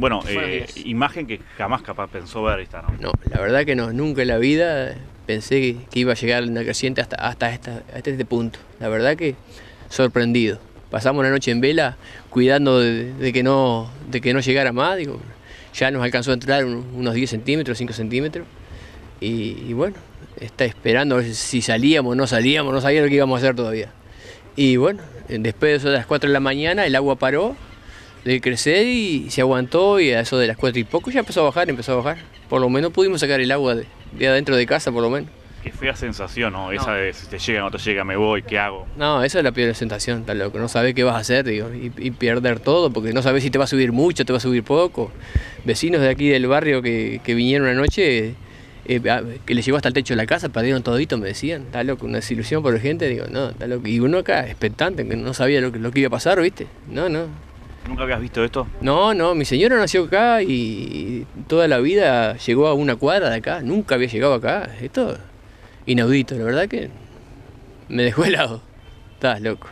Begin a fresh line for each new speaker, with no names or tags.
Bueno, eh, imagen que jamás capaz pensó ver esta, ¿no?
No, la verdad que no, nunca en la vida pensé que, iba a llegar una creciente hasta, hasta, esta- hasta este punto. La verdad que sorprendido. Pasamos la noche en vela cuidando de, de que, no, de que no llegara más. Digo, ya nos alcanzó a entrar un- unos 10 centímetros, 5 centímetros. Y, y bueno, está esperando a ver si salíamos o no salíamos, no sabía lo que íbamos a hacer todavía. Y bueno, después de eso de las 4 de la mañana el agua paró de crecer y se aguantó y a eso de las 4 y poco ya empezó a bajar, empezó a bajar. Por lo menos pudimos sacar el agua de, de adentro de casa, por lo menos.
Qué fea sensación, ¿no? Esa de si te llega, no te llega, me voy, ¿qué hago?
No, esa es la peor sensación, está loco. No sabes qué vas a hacer, digo, y, y perder todo, porque no sabes si te va a subir mucho, te va a subir poco. Vecinos de aquí del barrio que, que vinieron una noche, eh, a- que les llegó hasta el techo de la casa, perdieron todito, me decían. Está loco, una desilusión por la gente, digo, no, está loco. Y uno acá, expectante, que no sabía lo que, lo que iba a pasar, ¿viste? No, no.
¿Nunca habías visto esto?
No, no, mi señora nació acá y toda la vida llegó a una cuadra de acá, nunca había llegado acá. Esto inaudito, la verdad que me dejó helado. Estás loco.